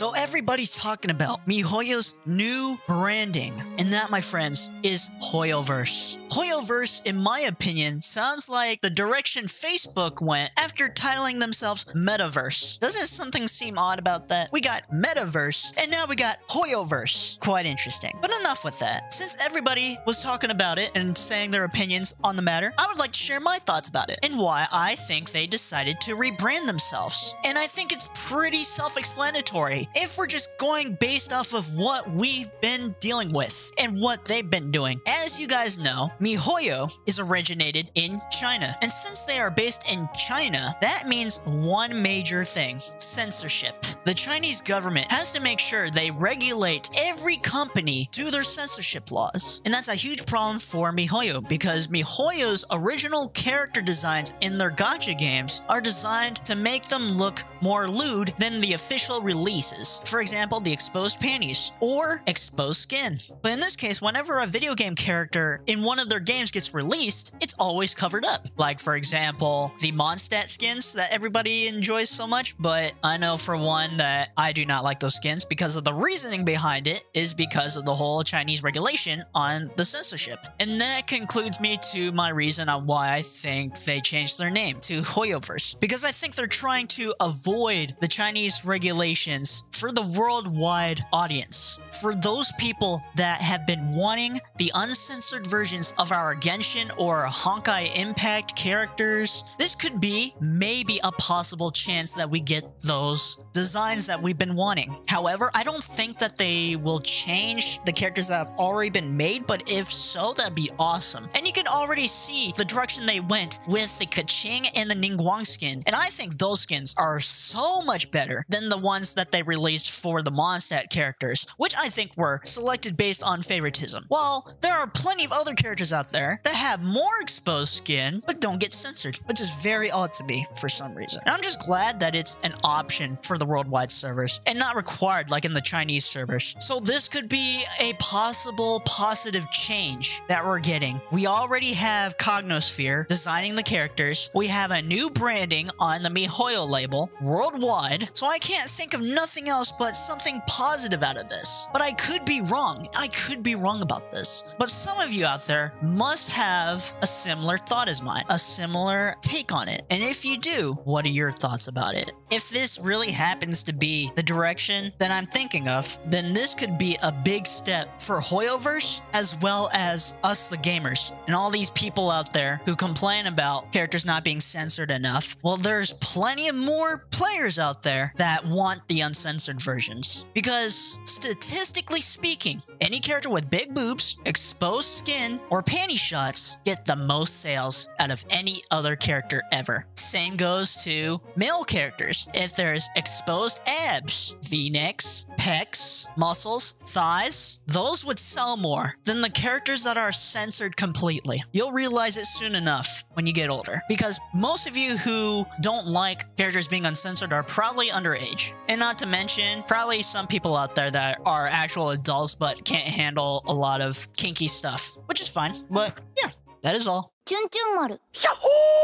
So everybody's talking about MiHoYo's new branding, and that, my friends, is Hoyoverse. Hoyoverse, in my opinion, sounds like the direction Facebook went after titling themselves Metaverse. Doesn't something seem odd about that? We got Metaverse, and now we got Hoyoverse. Quite interesting. But enough with that. Since everybody was talking about it and saying their opinions on the matter, I would like to share my thoughts about it and why I think they decided to rebrand themselves. And I think it's pretty self-explanatory if we're just going based off of what we've been dealing with and what they've been doing. You guys know, MiHoYo is originated in China. And since they are based in China, that means one major thing, censorship. The Chinese government has to make sure they regulate every company to their censorship laws. And that's a huge problem for MiHoYo because MiHoYo's original character designs in their gacha games are designed to make them look more lewd than the official releases. For example, the exposed panties or exposed skin. But in this case, whenever a video game character in one of their games gets released, it's always covered up. Like, for example, the Mondstadt skins that everybody enjoys so much, but I know for one that I do not like those skins because of the reasoning behind it is because of the whole Chinese regulation on the censorship. And that concludes me to my reason on why I think they changed their name to Hoyoverse. Because I think they're trying to avoid the Chinese regulations for the worldwide audience. For those people that have been wanting the uncensored versions of our Genshin or Honkai Impact characters, this could be maybe a possible chance that we get those designs that we've been wanting. However, I don't think that they will change the characters that have already been made, but if so, that'd be awesome. And you can already see the direction they went with the Keqing and the Ningguang skin, and I think those skins are so much better than the ones that they released for the Mondstadt characters, which I think were selected based on favoritism. While there are plenty of other characters out there that have more exposed skin, but don't get censored, which is very odd to me for some reason. And I'm just glad that it's an option for the worldwide servers and not required like in the Chinese servers. So this could be a possible positive change that we're getting. We already have Cognosphere designing the characters. We have a new branding on the MiHoYo label worldwide. So I can't think of nothing else but something positive out of this. But I could be wrong. I could be wrong about this. But some of you out there must have a similar thought as mine, a similar take on it. And if you do, what are your thoughts about it? If this really happens to be the direction that I'm thinking of, then this could be a big step for Hoyoverse as well as us the gamers and all these people out there who complain about characters not being censored enough. Well, there's plenty of more players out there that want the uncensored versions. Because statistically speaking, any character with big boobs, exposed skin, or panty shots get the most sales out of any other character ever. Same goes to male characters. If there's exposed abs, v-necks, pecs, muscles, thighs, those would sell more than the characters that are censored completely. You'll realize it soon enough when you get older. Because most of you who don't like characters being uncensored are probably underage. And not to mention, probably some people out there that are actual adults but can't handle a lot of kinky stuff, which is fine. But yeah, that is all. チュンチュン丸 Yahoo!